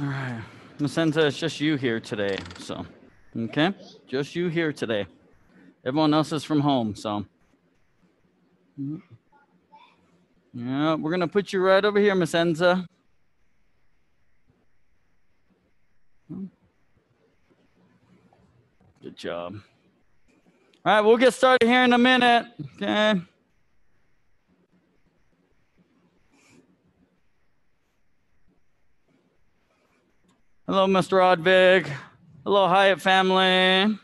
All right. Miss Enza, it's just you here today. So, okay? Just you here today. Everyone else is from home. So, yeah, we're going to put you right over here, Miss Enza. Good job. All right, we'll get started here in a minute. Okay. Hello, Mr. Rodvig. Hello, Hyatt family.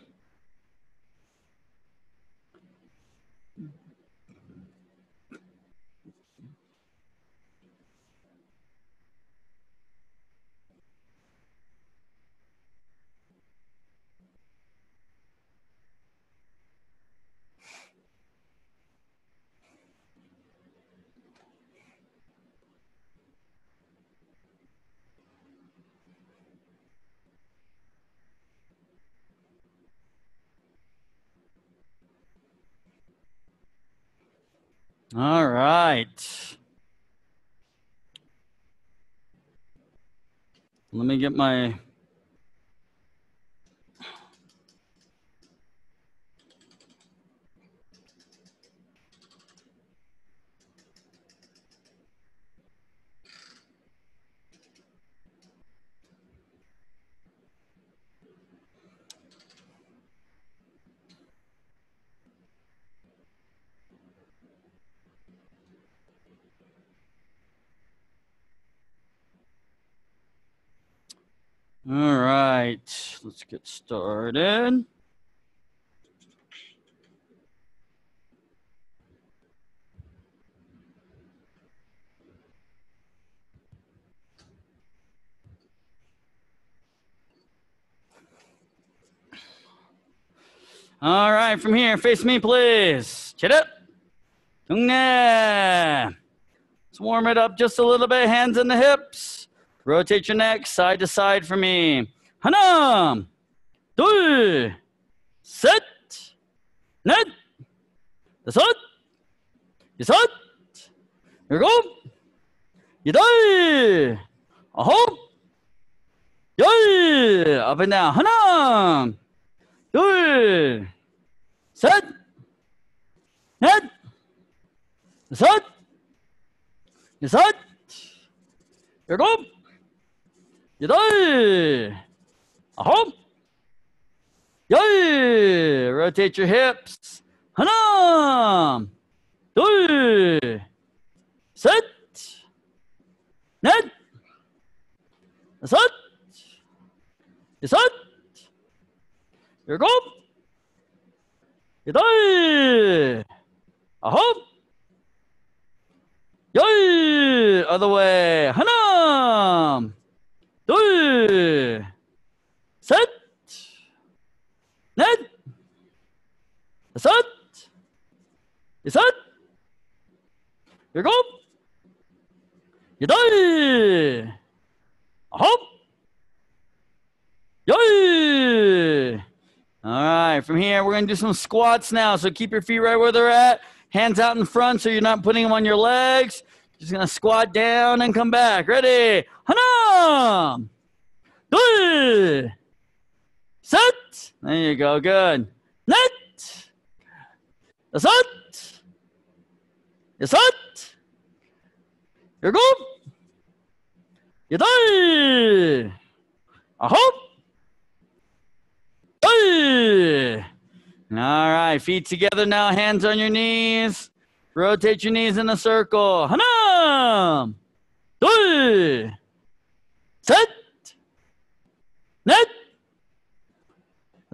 All right. Let me get my All right, let's get started. All right, from here, face me, please. Chin up. Let's warm it up just a little bit, hands in the hips. Rotate your neck side to side for me. 하나, 둘, 셋, 넷, 다섯, 여섯, 일곱, 여덟, 아홉, 열. And down. 하나, 둘, 셋, 넷, 다섯, 여섯, 일곱, 여덟, 아홉, Yay! Rotate your hips. Hanam. Doi. Set. Net. Set. Set. Here go. Yadai. Aha. Yay! Other way. Hanam. Doi. Sit. ند يسد يسد يقوم يداي هوب Yay! All right, from here, we're going to do some squats now. So keep your feet right where they're at. Hands out in front so you're not putting them on your legs. Just going to squat down and come back. Ready? Hanam! Yay! Sit. There you go. Good. Let. Sit. Sit. You go. You die. hope. Hey. All right. Feet together now. Hands on your knees. Rotate your knees in a circle. Hanam. Set. Net.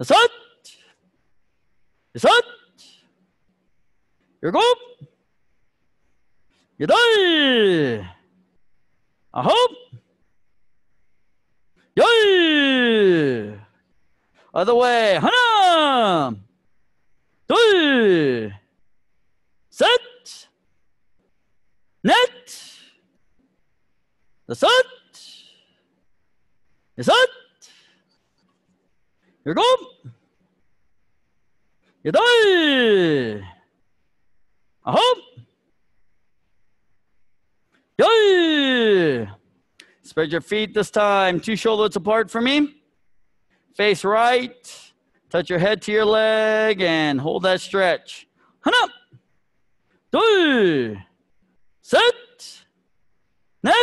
넷, 다섯, 여섯, 일곱, 여덟, 아홉, 열. Other way. 하나, 둘, 셋, 넷, 다섯, 여섯, 일곱, 여덟, 아홉, 열. Spread your feet this time, two shoulders apart for me. Face right. Touch your head to your leg and hold that stretch. 하나, 둘, 셋, 넷,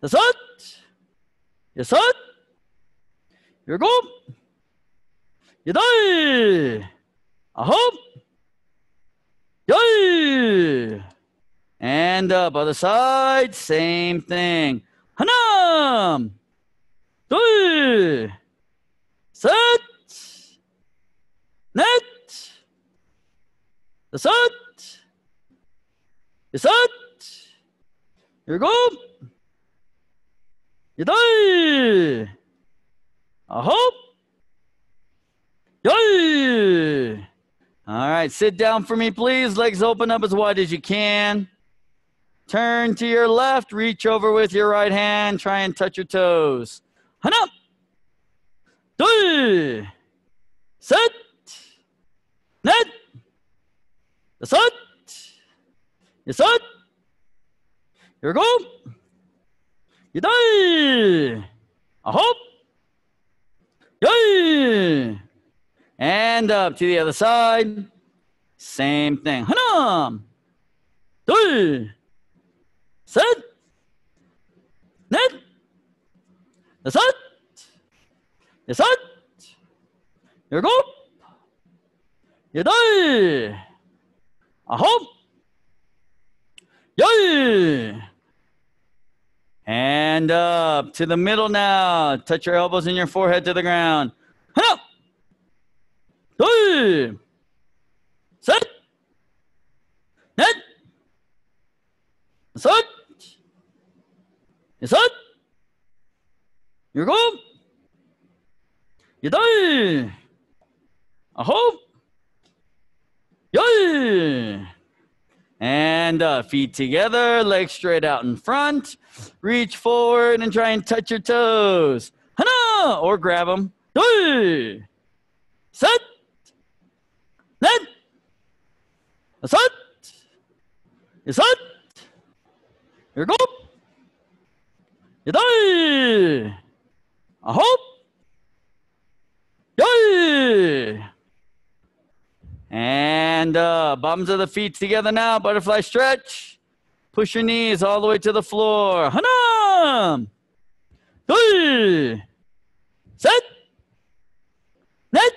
다섯, 여섯, 일곱, 여덟, 아홉, 열. And up other side, same thing. 하나, 둘, 셋, 넷, 다섯, 여섯, 일곱, 여덟, hope. All right, sit down for me, please. Legs open up as wide as you can. Turn to your left, reach over with your right hand, try and touch your toes. Hana. up. Three. Set. Net. Set. sit! Here we go. You die. I hope. And up to the other side. Same thing. 하나, 둘, 셋, 넷, 다섯, 여섯, 일곱, 여덟, 아홉, 열. And up to the middle now. Touch your elbows and your forehead to the ground. Up. Three. Set. Set. Set. You're good. You're done. I hope. Yeah. And uh, feet together, legs straight out in front. Reach forward and try and touch your toes. Hana! Or grab them. Hey! Set! Net! Set! Set! Here go! i hope Yay! And uh, bottoms of the feet together now. Butterfly stretch. Push your knees all the way to the floor. Hanam. Three. Set. Net.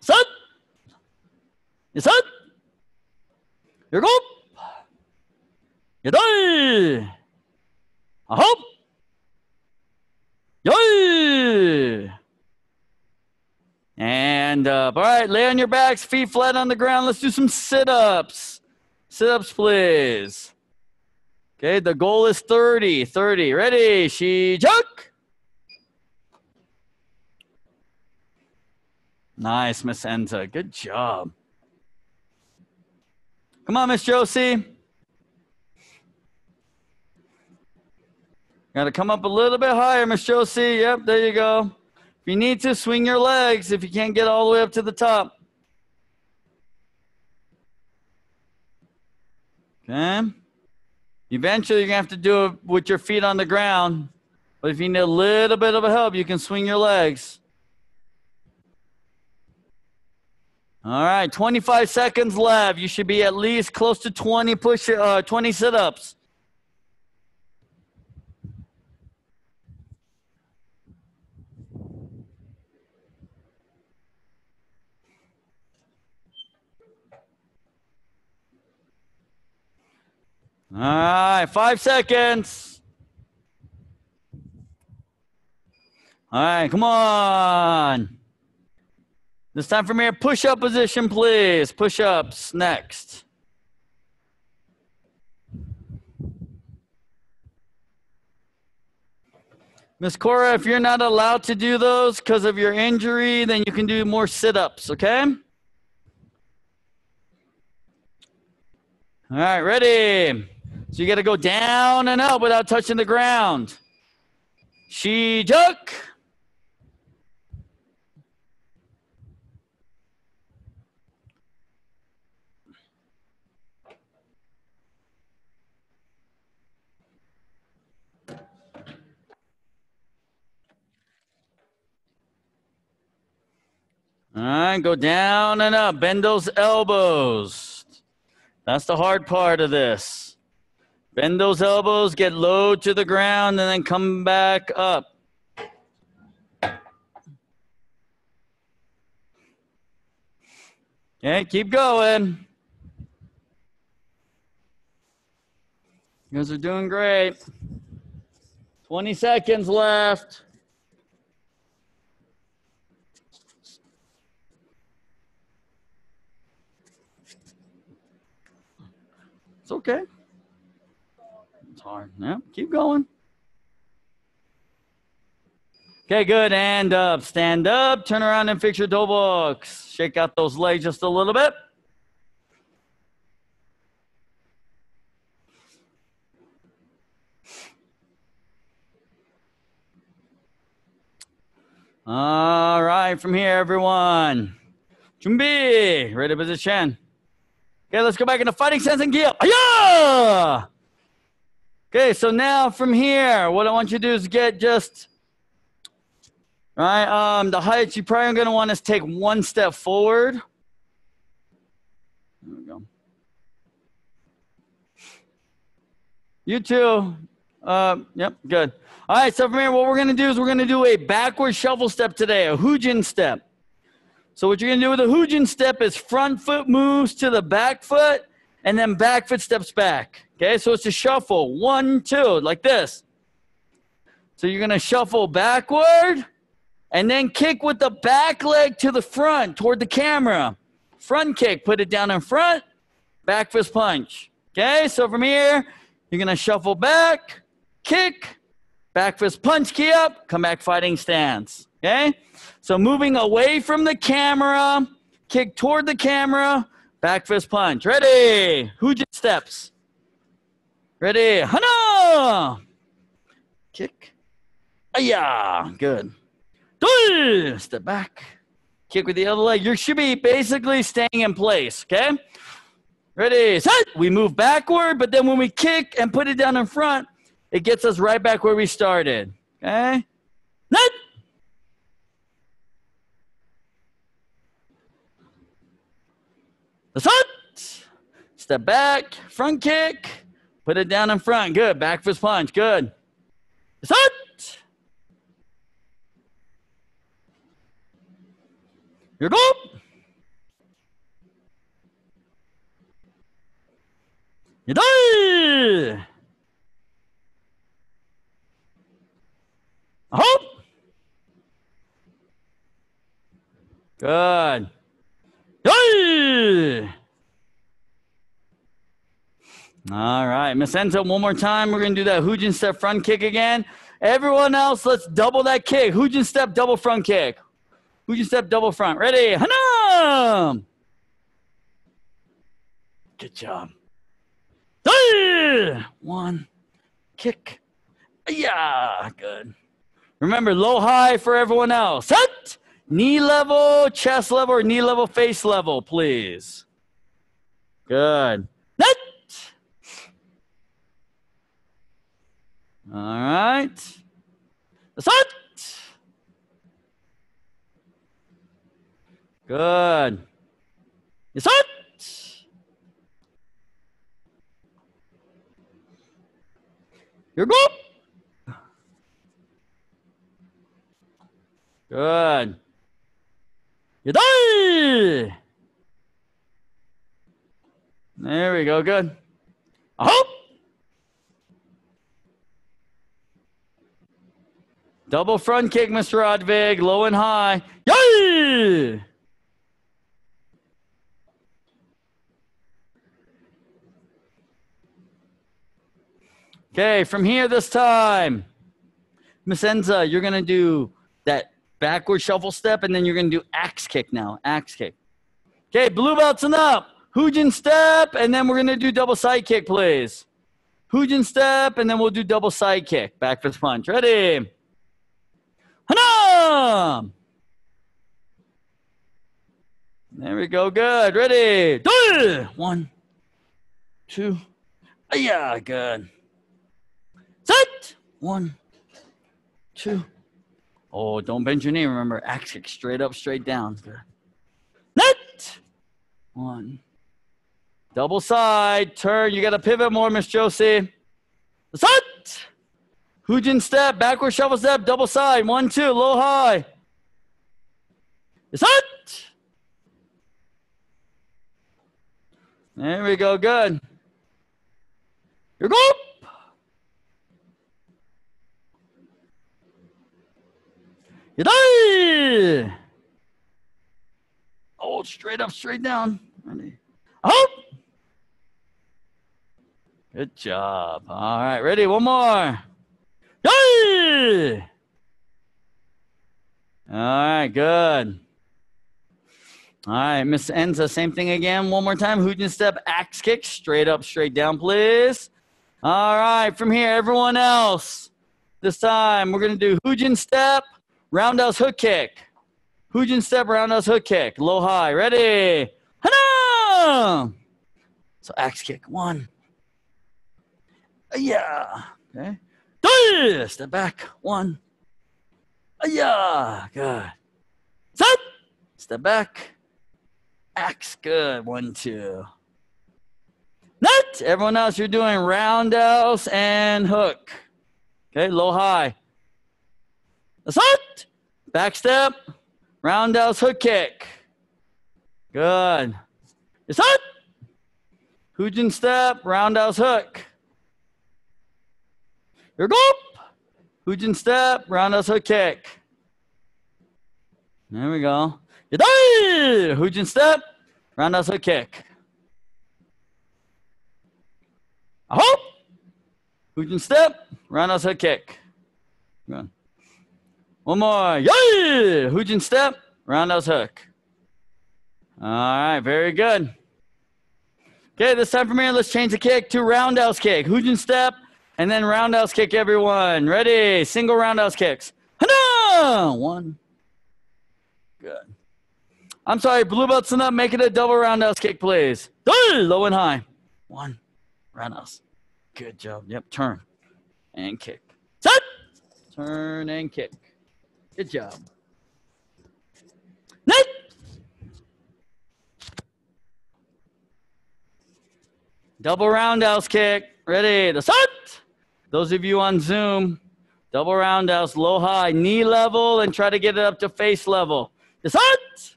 Set. Set. You're up. You're done. I hope. Yay. And and up. All right, lay on your backs, feet flat on the ground. Let's do some sit ups. Sit ups, please. Okay, the goal is 30. 30. Ready? 시작. Nice, Miss Enza. Good job. Come on, Miss Josie. Got to come up a little bit higher, Miss Josie. Yep, there you go. If you need to, swing your legs if you can't get all the way up to the top. Okay. Eventually, you're going to have to do it with your feet on the ground. But if you need a little bit of a help, you can swing your legs. All right, 25 seconds left. You should be at least close to 20 push uh, 20 sit-ups. All right, five seconds. All right, come on. This time for me, push up position, please. Push ups next. Miss Cora, if you're not allowed to do those because of your injury, then you can do more sit ups, okay? All right, ready. So you got to go down and up without touching the ground. She took. All right, go down and up. Bend those elbows. That's the hard part of this. Bend those elbows, get low to the ground, and then come back up. Okay, keep going. You guys are doing great. 20 seconds left. It's okay. Hard. Yeah, keep going. Okay, good. And up. Stand up. Turn around and fix your toe box. Shake out those legs just a little bit. All right, from here, everyone. Jumbi, ready position. Okay, let's go back into fighting stance and gear. Yeah. Okay, so now from here, what I want you to do is get just right. Um, the height you probably going to want to take one step forward. There we go. You too. Uh, yep, good. All right, so from here, what we're going to do is we're going to do a backward shuffle step today, a Hujin step. So what you're going to do with a Hujin step is front foot moves to the back foot, and then back foot steps back. Okay, so it's a shuffle. One, two, like this. So you're to shuffle backward, and then kick with the back leg to the front toward the camera. Front kick, put it down in front, back fist punch. Okay, so from here, you're to shuffle back, kick, Back fist punch, key up, come back fighting stance. Okay? So moving away from the camera, kick toward the camera, back fist punch. Ready? Hujin steps. Ready? Hana! Kick. Aya! Good. Step back. Kick with the other leg. You should be basically staying in place. Okay? Ready? Set. We move backward, but then when we kick and put it down in front, it gets us right back where we started. Okay? Net. The sun. Step back, front kick, put it down in front. Good. Back fist punch. Good. The sun. Here go. You die. Hope. Good. Hey! All right, Miss Enza, one more time. We're going to do that Hujin step front kick again. Everyone else, let's double that kick. Hujin step, double front kick. Hujin step, double front. Ready? Hanam! Good job. Hey! One, kick. Yeah, good. Remember, low high for everyone else. Set. Knee level, chest level, or knee level, face level, please. Good. Net. All right. Set. Good. Set. You're good. Good. You die. There we go. Good. Hope. Double front kick, Mr. Rodvig. Low and high. Yay! Okay, from here this time, Miss Enza, you're going to do that backward shuffle step, and then you're going to do axe kick now. Axe kick. Okay, blue belts and up. Hujin step, and then we're going to do double side kick, please. Hujin step, and then we'll do double side kick. Back fist punch. Ready? Hana! There we go. Good. Ready? One, two. Yeah, good. Set. One, two. Oh, don't bend your knee. Remember, axe kick straight up, straight down. One. Double side, turn. You got to pivot more, Miss Josie. Set. Hujin step, backward shuffle step, double side. One, two, low, high. Set. There we go. Good. Here go. Yadai! Hold oh, straight up, straight down. Up! Good job. All right, ready? One more. Yay! All right, good. All right, Miss Enza, same thing again. One more time. Hujin step, axe kick, straight up, straight down, please. All right, from here, everyone else. This time, we're going to do Hujin step, roundhouse hook kick. Hujin step, roundhouse hook kick. Low high. Ready? Hana! So axe kick. One. Yeah. Okay. Step back. One. Yeah. Good. Set. Step back. Axe. Good. One, two. Net. Everyone else, you're doing roundhouse and hook. Okay. Low high. Set. Back step. Roundhouse hook kick. Good. It's hook. Hujin step, roundhouse hook. Here go. Hujin step, roundhouse hook kick. There we go. Hujin step, roundhouse hook kick. A hope. Hujin step, roundhouse hook kick. Good. One more. Yay! Hujin step, roundhouse hook. All right, very good. Okay, this time from here, let's change the kick to roundhouse kick. Hujin step, and then roundhouse kick, everyone. Ready? Single roundhouse kicks. Hana! One. Good. I'm sorry, blue belts and up, make it a double roundhouse kick, please. Low and high. One. Roundhouse. Good job. Yep, turn and kick. Set! Turn and kick. Good job. Next. Double roundhouse kick. Ready to start. Those of you on Zoom, double roundhouse, low high, knee level, and try to get it up to face level. To start.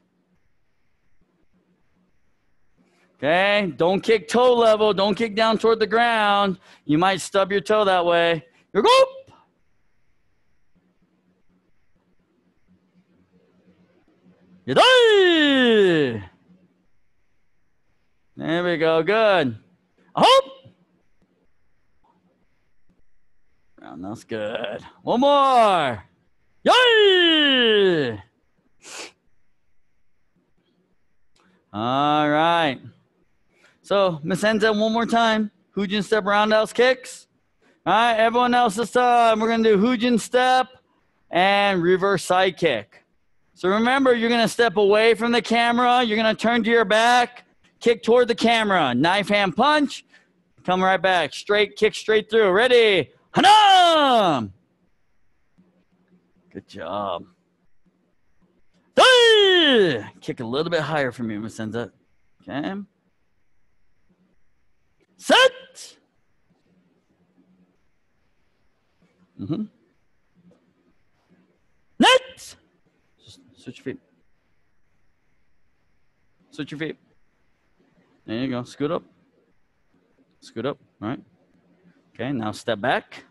Okay, don't kick toe level. Don't kick down toward the ground. You might stub your toe that way. Here go. Yadai! There we go. Good. Hope. Round that's good. One more. Yay! All right. So, Miss Enza, one more time. Hujin step roundhouse kicks. All right, everyone else this time. Uh, we're going to do Hujin step and reverse side kick. So remember, you're going to step away from the camera. You're going to turn to your back, kick toward the camera, knife hand punch, come right back, straight, kick straight through. Ready? Hanam! Good job. Kick a little bit higher for me, Miss Enza. Okay. Set. Mm-hmm. Next. Switch your feet. Switch your feet. There you go. Scoot up. Scoot up. All right. Okay, now step back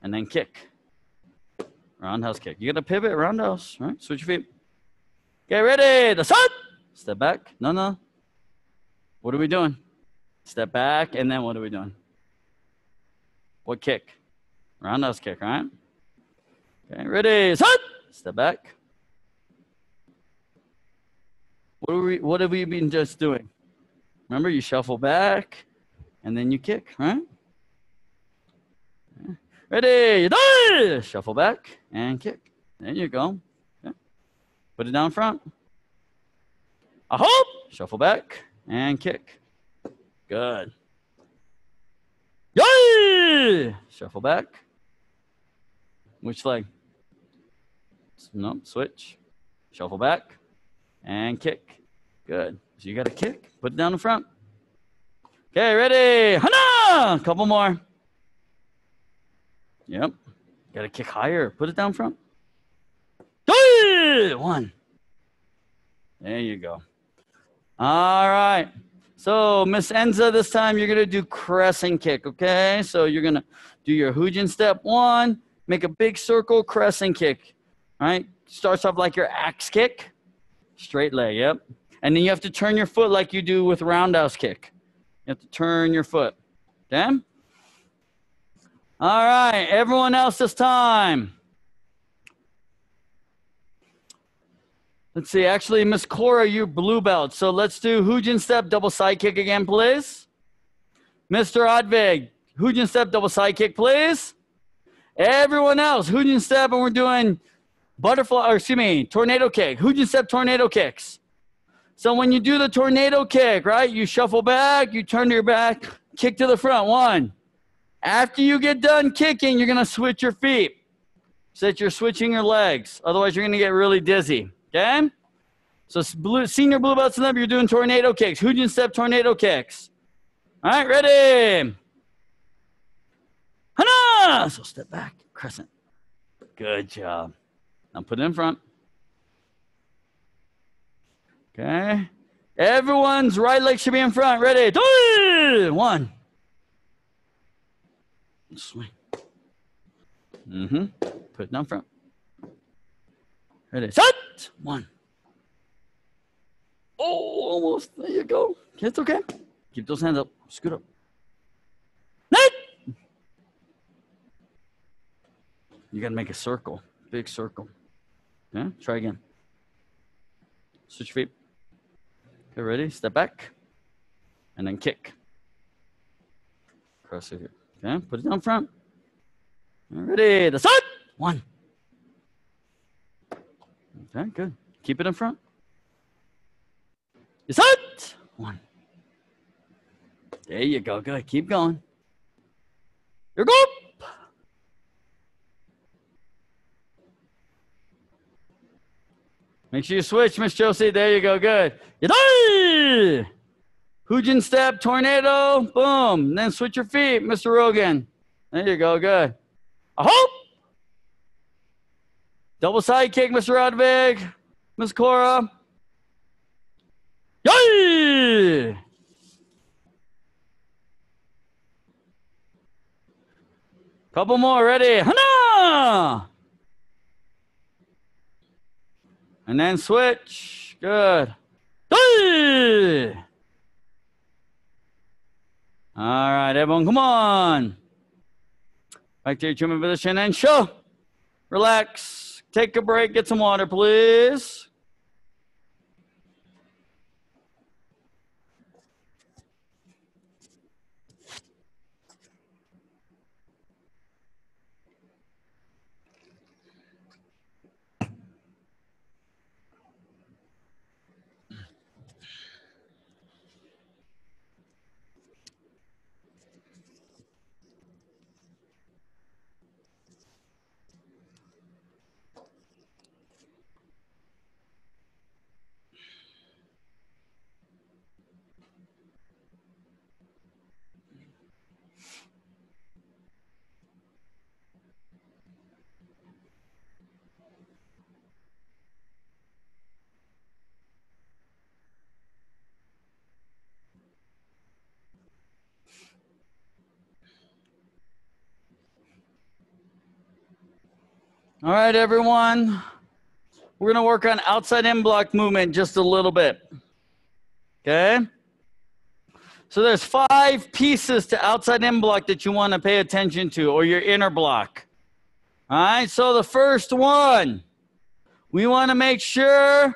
and then kick. Roundhouse kick. You got to pivot, roundhouse. Right, switch your feet. Get ready. The sun. Step back. No, no. What are we doing? Step back, and then what are we doing? What kick? Roundhouse kick, right? Okay, ready. Sun. Step back. What, we, what have we been just doing? Remember, you shuffle back and then you kick, right? Ready, shuffle back and kick. There you go. Okay. Put it down front. A hope, shuffle back and kick. Good. Yay! Shuffle back. Which leg? No, switch. Shuffle back and kick. Good. So you got a kick. Put it down in front. Okay, ready? Hana! Couple more. Yep. Got to kick higher. Put it down front. One. There you go. All right. So Miss Enza, this time you're gonna do crescent kick. Okay. So you're gonna do your Hujin step one. Make a big circle crescent kick. All right. Starts off like your axe kick. Straight leg. Yep. And then you have to turn your foot like you do with roundhouse kick. You have to turn your foot. Damn. All right, everyone else this time. Let's see, actually, Miss Cora, you blue belt. So let's do Hujin step, double side kick again, please. Mr. Rodvig, Hujin step, double side kick, please. Everyone else, Hujin step, and we're doing butterfly, or excuse me, tornado kick. Hujin step, tornado kicks. So when you do the tornado kick, right, you shuffle back, you turn to your back, kick to the front. One. After you get done kicking, you're going to switch your feet so that you're switching your legs. Otherwise, you're going to get really dizzy. Okay? So blue, senior blue belts and up, you're doing tornado kicks. Hujin step tornado kicks. All right, ready? Hana! So step back, crescent. Good job. Now put it in front. Okay. Everyone's right leg should be in front. Ready? One. Swing. Mm-hmm. Put it down front. Ready? Set. One. Oh, almost. There you go. It's okay. Keep those hands up. Scoot up. Net. You got to make a circle. Big circle. Yeah. Try again. Switch feet. Okay, ready? Step back. And then kick. Cross it here. Okay, put it down front. Ready? The side. One. Okay, good. Keep it in front. The side. One. There you go. Good. Keep going. Here go. Make sure you switch, Miss Josie. There you go. Good. Hujin step, tornado, boom. then switch your feet, Mr. Rogan. There you go. Good. A hope. Double side kick, Mr. Rodvig. Miss Cora. Yay! Couple more. Ready? Hana! And then switch. Good. All right, everyone, come on. Back to your treatment position and show. Relax. Take a break. Get some water, please. All right, everyone. We're going to work on outside in block movement just a little bit. Okay? So there's five pieces to outside in block that you want to pay attention to or your inner block. All right? So the first one, we want to make sure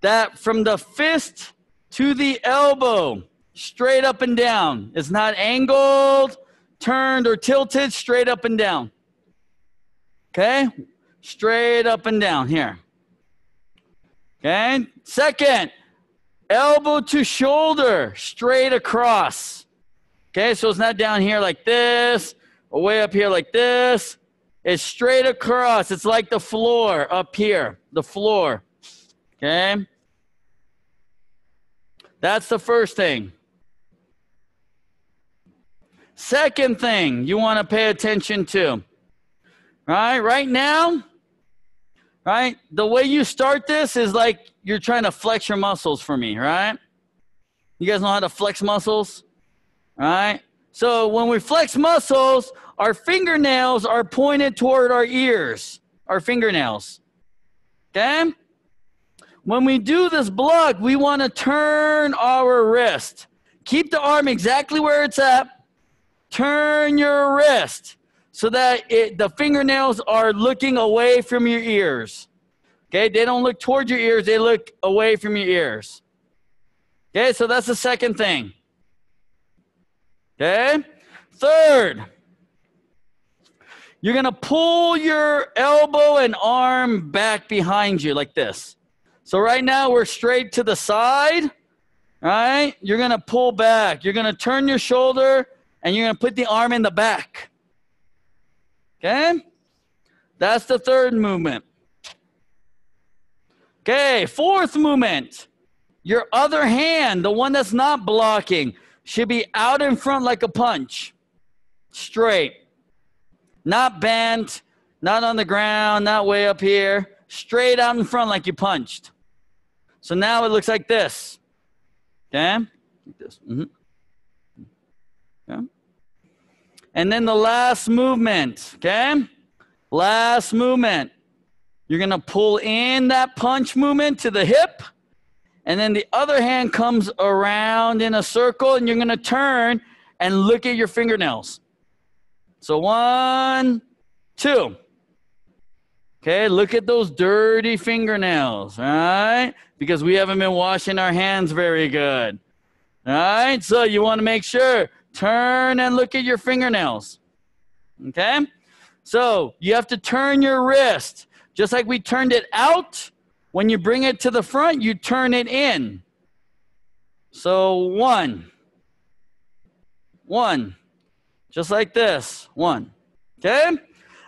that from the fist to the elbow, straight up and down. It's not angled, turned, or tilted, straight up and down. Okay? Straight up and down here. Okay. Second, elbow to shoulder, straight across. Okay. So it's not down here like this or way up here like this. It's straight across. It's like the floor up here, the floor. Okay. That's the first thing. Second thing you want to pay attention to. Right? Right now, right? The way you start this is like you're trying to flex your muscles for me, right? You guys know how to flex muscles? Right? So when we flex muscles, our fingernails are pointed toward our ears, our fingernails. Okay? When we do this block, we want to turn our wrist. Keep the arm exactly where it's at. Turn your wrist so that it, the fingernails are looking away from your ears. Okay, they don't look towards your ears, they look away from your ears. Okay, so that's the second thing. Okay, third, you're gonna pull your elbow and arm back behind you like this. So right now we're straight to the side, right? You're gonna pull back. You're gonna turn your shoulder and you're gonna put the arm in the back. Okay? That's the third movement. Okay, fourth movement. Your other hand, the one that's not blocking, should be out in front like a punch. Straight. Not bent, not on the ground, not way up here. Straight out in front like you punched. So now it looks like this. Okay? Like this. Mm-hmm. Okay? And then the last movement, okay? Last movement. You're to pull in that punch movement to the hip. And then the other hand comes around in a circle and you're to turn and look at your fingernails. So one, two. Okay, look at those dirty fingernails, right? Because we haven't been washing our hands very good. All right, so you want to make sure turn and look at your fingernails. Okay? So you have to turn your wrist. Just like we turned it out, when you bring it to the front, you turn it in. So one, one, just like this, one. Okay?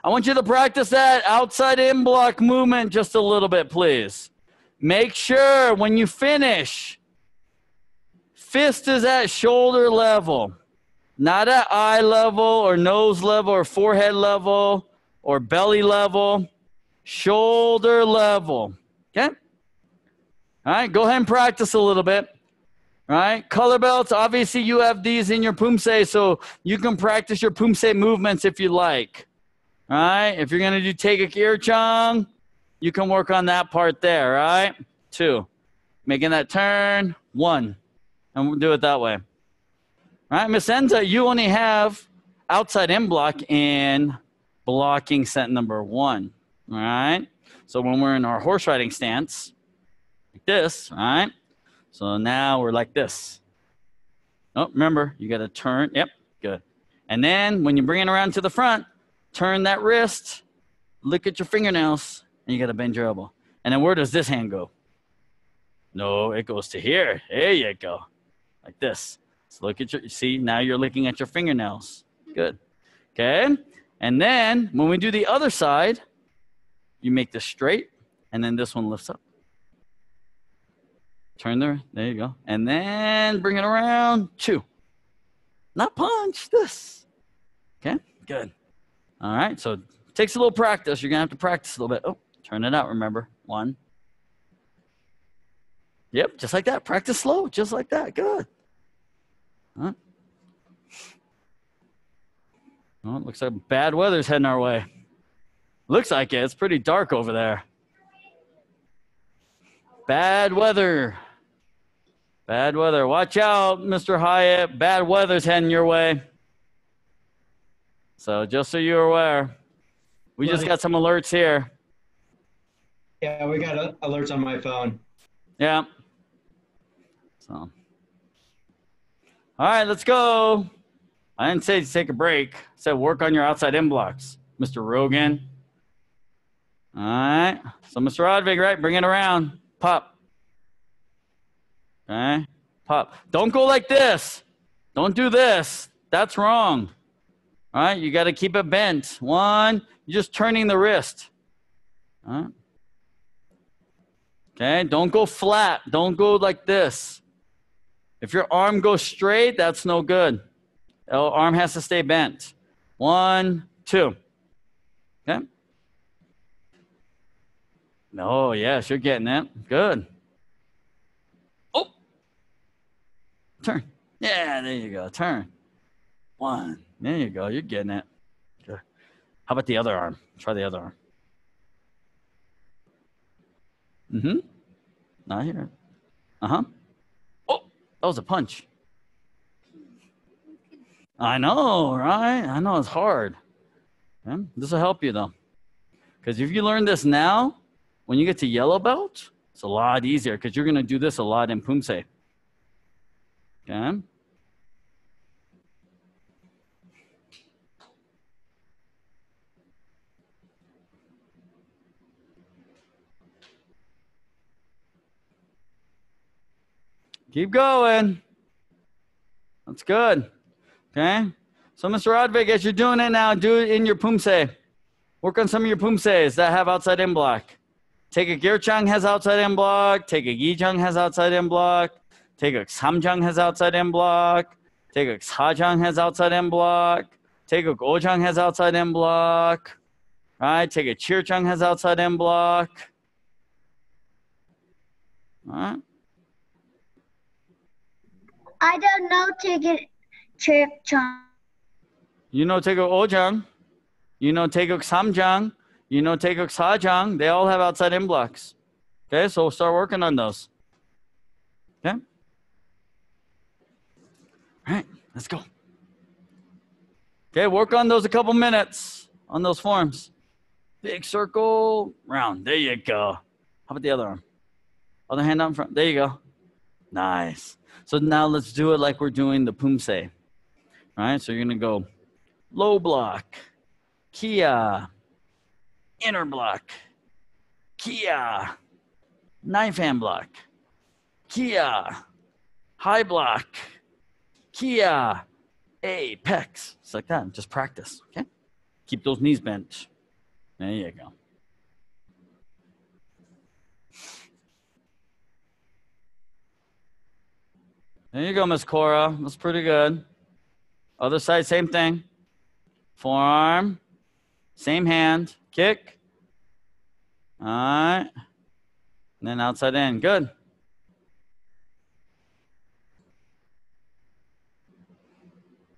I want you to practice that outside in block movement just a little bit, please. Make sure when you finish, fist is at shoulder level. Not at eye level or nose level or forehead level or belly level, shoulder level. Okay? All right, go ahead and practice a little bit. All right, color belts. Obviously, you have these in your Poomsae, so you can practice your Poomsae movements if you like. All right, if you're to do Taegeuk kirchang, you can work on that part there. All right, Two. Making that turn. One. And we'll do it that way. All right, Miss Enza, you only have outside in block in blocking set number one. All right. So when we're in our horse riding stance, like this, all right. So now we're like this. Oh, remember, you got to turn. Yep, good. And then when you bring it around to the front, turn that wrist, look at your fingernails, and you got to bend your elbow. And then where does this hand go? No, it goes to here. There you go. Like this. So look at your, see, now you're looking at your fingernails. Good. Okay. And then when we do the other side, you make this straight, and then this one lifts up. Turn there. There you go. And then bring it around. Chew. Not punch. This. Okay. Good. All right. So it takes a little practice. You're going to have to practice a little bit. Oh, turn it out. Remember. One. Yep. Just like that. Practice slow. Just like that. Good. Huh? Well, it looks like bad weather's heading our way. Looks like it. It's pretty dark over there. Bad weather. Bad weather. Watch out, Mr. Hyatt. Bad weather's heading your way. So just so you're aware, we just got some alerts here. Yeah, we got alerts on my phone. Yeah. So. All right, let's go. I didn't say to take a break. I said work on your outside in blocks, Mr. Rogan. All right. So, Mr. Rodvig, right? Bring it around. Pop. Okay. Pop. Don't go like this. Don't do this. That's wrong. All right. You got to keep it bent. One, you're just turning the wrist. All right. Okay. Don't go flat. Don't go like this. If your arm goes straight, that's no good. Arm has to stay bent. One, two. Okay. No, yes, you're getting it. Good. Oh. Turn. Yeah, there you go. Turn. One. There you go. You're getting it. Good. How about the other arm? Try the other arm. Mm-hmm. Not here. Uh-huh. Oh, that was a punch. I know, right? I know it's hard. Yeah, this will help you though. Because if you learn this now, when you get to yellow belt, it's a lot easier because you're going to do this a lot in Poomsae. Okay? Keep going. That's good. Okay? So, Mr. Rodvig, as you're doing it now, do it in your Poomsae. Work on some of your Poomsaes that have outside in block. Taegeuk Irchang has outside in block. Taegeuk Ijang has outside in block. Taegeuk Samjang has outside in block. Taegeuk Sajang has outside in block. Taegeuk Ojang has outside in block. Right? Taegeuk Chirchang has outside in block. All right? I don't know trick Chong. You know Taegeuk Ojang. You know Taegeuk Samjang. You know Taegeuk Sajang. They all have outside in blocks. Okay, so we'll start working on those. Okay? All right, let's go. Okay, work on those a couple minutes on those forms. Big circle, round. There you go. How about the other arm? Other hand on front. There you go. Nice. So now let's do it like we're doing the Poomsae. right? so you're gonna go low block, Kia, inner block, Kia, knife hand block, Kia, high block, Kia, apex. It's like that. Just practice. Okay. Keep those knees bent. There you go. There you go, Miss Cora. That's pretty good. Other side, same thing. Forearm, same hand, kick. All right. And then outside in. Good.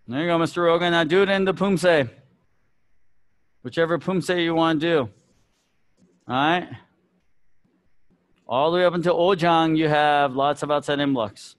There you go, Mr. Rogan. Now do it in the Poomsae. Whichever Poomsae you want to do. All right. All the way up until Ojang, you have lots of outside in blocks.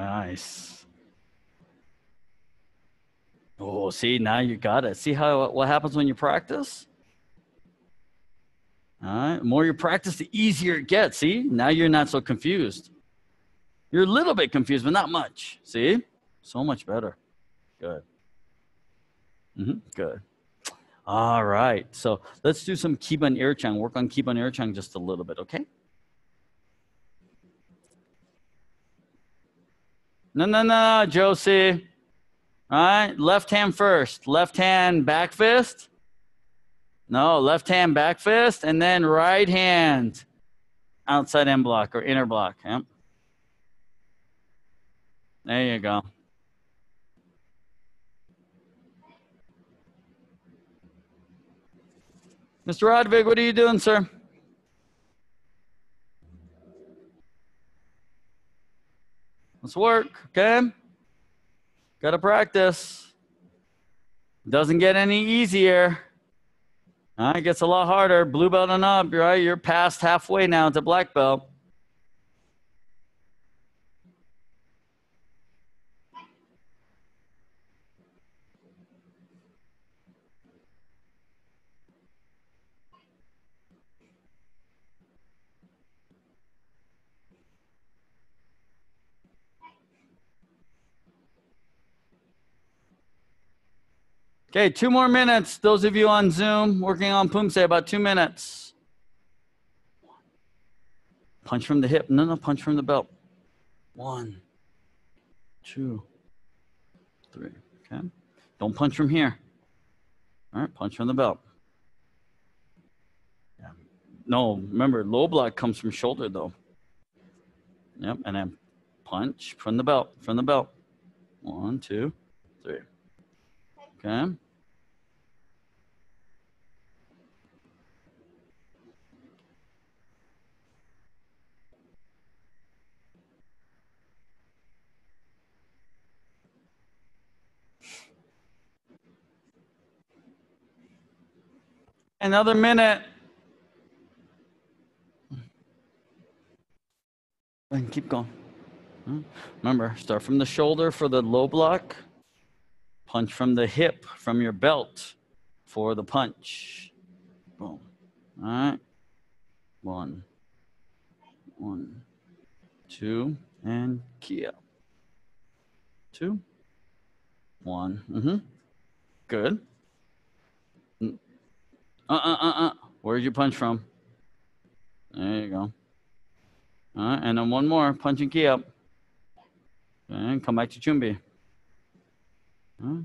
Nice. Oh, see, now you got it. See how what happens when you practice? All right. More you practice, the easier it gets. See, now you're not so confused. You're a little bit confused, but not much. See, so much better. Good. hmm Good. All right. So let's do some Kibon Irchang. Work on Kibon Irchang just a little bit, okay? No, no, no, Josie. All right, left hand first. Left hand back fist. No, left hand back fist, and then right hand outside end block or inner block. Yep. There you go. Mr. Rodvig, what are you doing, sir? Let's work, okay? Got to practice. Doesn't get any easier. All right, gets a lot harder. Blue belt and up, right? You're past halfway now to black belt. Okay, two more minutes. Those of you on Zoom working on Poomsae, about two minutes. Punch from the hip. No, no, punch from the belt. One, two, three. Okay. Don't punch from here. All right, punch from the belt. Yeah. No, remember, low block comes from shoulder though. Yep, and then punch from the belt, from the belt. One, two, three. Okay. Another minute. And keep going. Hmm. Remember, start from the shoulder for the low block. Punch from the hip, from your belt for the punch. Boom. All right. One, one, two, and key up. Two, one. Mm-hmm. Good. Uh uh uh uh. Where'd you punch from? There you go. All right, and then one more. Punch and key up. And come back to Chumbi. Right.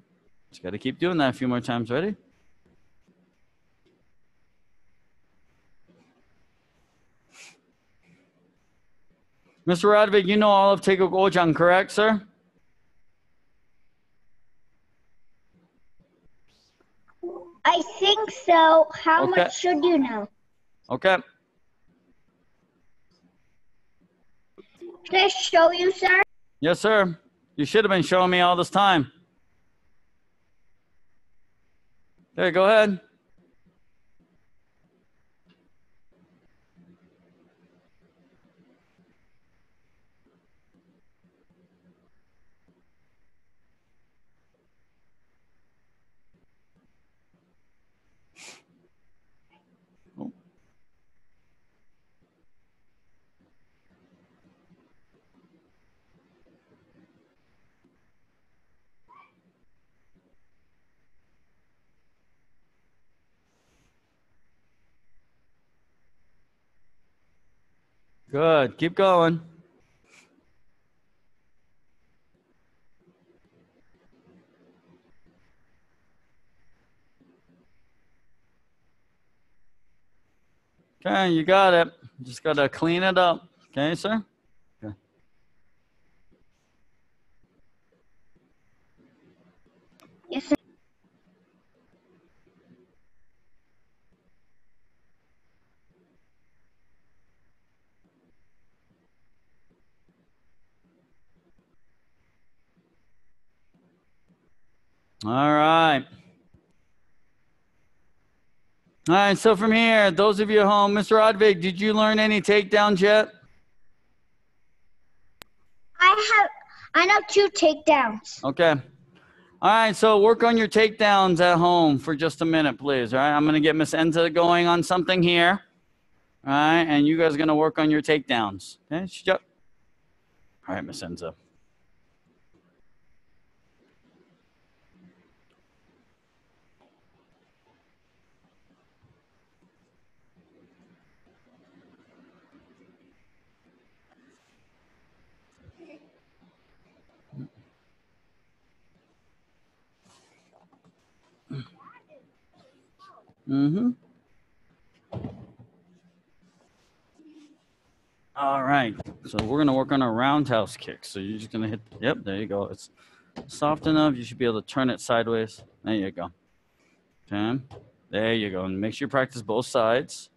Just got to keep doing that a few more times. Ready? Mr. Rodvig, you know all of Taekwondo Gojang, correct, sir? I think so. How Okay. much should you know? Okay. Can I show you, sir? Yes, sir. You should have been showing me all this time. Okay, go ahead. Oh. Good. Keep going. Okay, you got it. Just got to clean it up. Okay, sir? Okay. Yes, sir. All right. All right, so from here, those of you at home, Mr. Rodvig, did you learn any takedowns yet? I have. I know two takedowns. Okay. All right, so work on your takedowns at home for just a minute, please. All right, I'm going to get Miss Enza going on something here. All right, and you guys are going to work on your takedowns. Okay. All right, Miss Enza. Mm-hmm. All right. So we're gonna work on a roundhouse kick. So you're just gonna hit. Yep, there you go. It's soft enough. You should be able to turn it sideways. There you go. Okay. There you go. And make sure you practice both sides.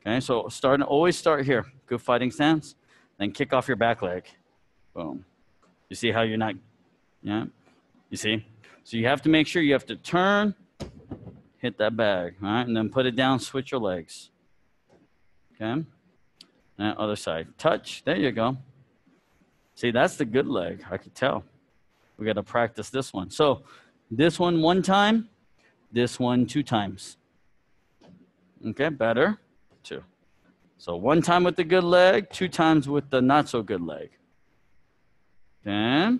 Okay. So start. Always start here. Good fighting stance. Then kick off your back leg. Boom. You see how you're not. Yeah. You see. So you have to make sure you have to turn hit that bag, all right? And then put it down, switch your legs. Okay? And other side. Touch. There you go. See, that's the good leg. I could tell. We got to practice this one. So, this one one time, this one two times. Okay, better. Two. So, one time with the good leg, two times with the not so good leg. Okay?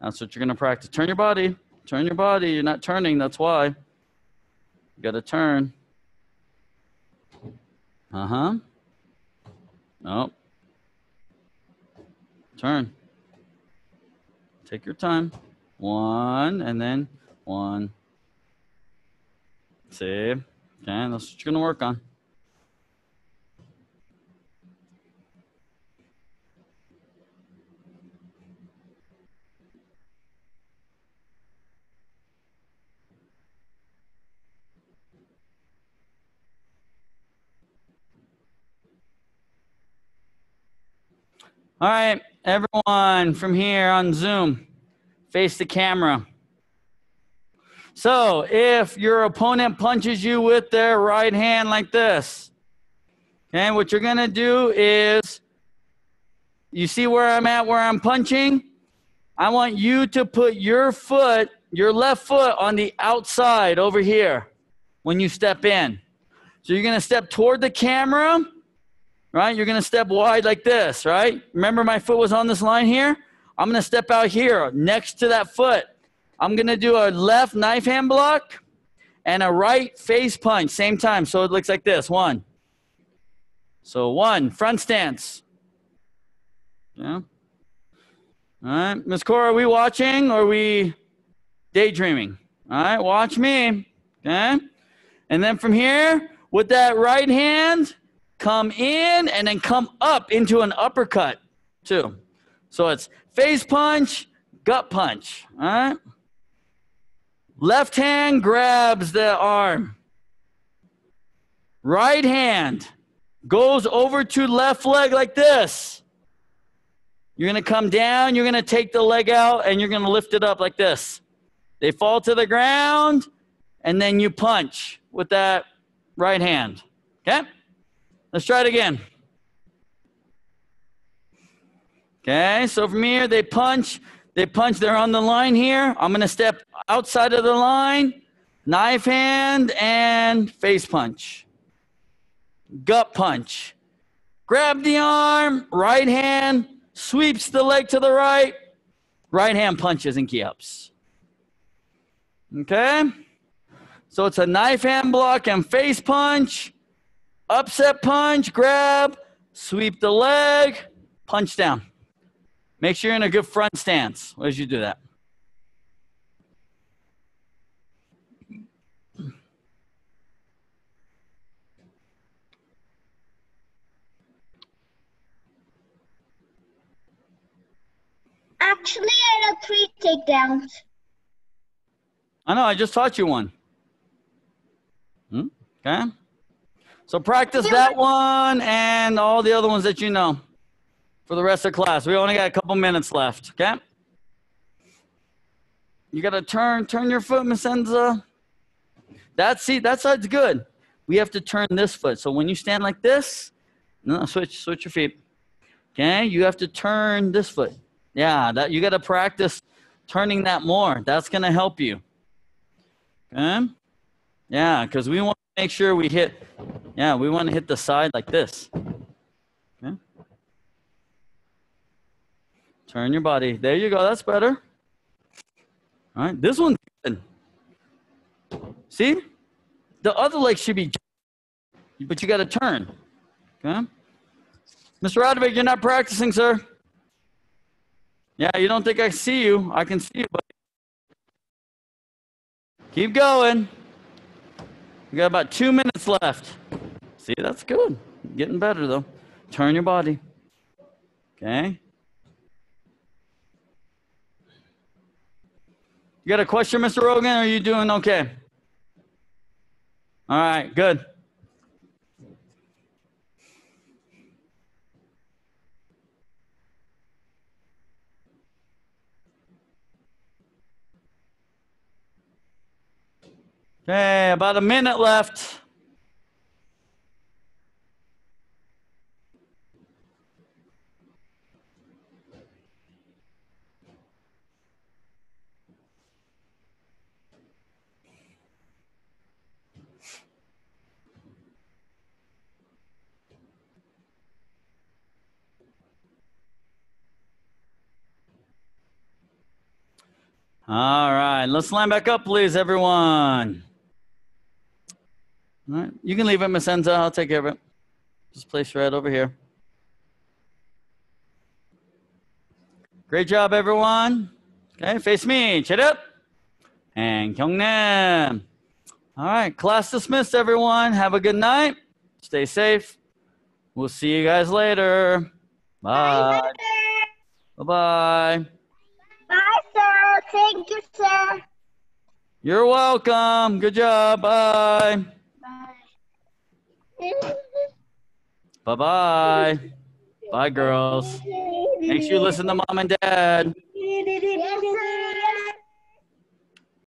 That's what you're going to practice. Turn your body. Turn your body. You're not turning. That's why. Got to turn. Uh huh. Nope. Turn. Take your time. One, and then one. See? Okay, that's what you're going to work on. All right, everyone from here on Zoom, face the camera. So if your opponent punches you with their right hand like this, okay, what you're gonna do is, you see where I'm at, where I'm punching? I want you to put your foot, your left foot on the outside over here when you step in. So you're gonna step toward the camera right? You're going to step wide like this, right? Remember my foot was on this line here? I'm going to step out here next to that foot. I'm going to do a left knife hand block and a right face punch, same time. So it looks like this. One. So one, front stance. Yeah. All right. Miss Cora, are we watching or we daydreaming? All right, watch me. Okay. And then from here, with that right hand, come in and then come up into an uppercut too. So it's face punch, gut punch. All right. Left hand grabs the arm. Right hand goes over to left leg like this. You're going to come down, you're going to take the leg out, and you're going to lift it up like this. They fall to the ground, and then you punch with that right hand. Okay? Let's try it again. Okay, so from here, they punch. They punch. They're on the line here. I'm going to step outside of the line, knife hand, and face punch. Gut punch. Grab the arm, right hand, sweeps the leg to the right, right hand punches and key ups. Okay? So it's a knife hand block and face punch upset punch, grab, sweep the leg, punch down. Make sure you're in a good front stance as you do that. Actually, I had three takedowns. I know, I just taught you one. Hmm? Okay. So practice that one and all the other ones that you know for the rest of class. We only got a couple minutes left, okay? You got to turn, turn your foot, Miss Enza. That, see, that side's good. We have to turn this foot. So when you stand like this, no, switch, switch your feet. Okay, you have to turn this foot. Yeah, that you got to practice turning that more. That's going to help you. Okay? Yeah, because we want make sure we hit, yeah, we want to hit the side like this. Okay? Turn your body. There you go. That's better. All right, this one's good. See? The other leg should be, but you got to turn. Okay? Mr. Rodvig, you're not practicing, sir. Yeah, you don't think I see you. I can see you, but keep going. We got about two minutes left. See, that's good. Getting better, though. Turn your body. Okay? You got a question, Mr. Rogan? Are you doing okay? All right, good. Okay, about a minute left. All right, let's line back up, please, everyone. All right, you can leave it, Miss Enza. I'll take care of it. Just place right over here. Great job, everyone. Okay, face me. Chin up. And Kyungnim. All right, class dismissed, everyone. Have a good night. Stay safe. We'll see you guys later. Bye. Bye bye. Bye, sir. Thank you, sir. You're welcome. Good job. Bye. Bye bye. Bye, girls. Make sure you listen to mom and dad. Yes,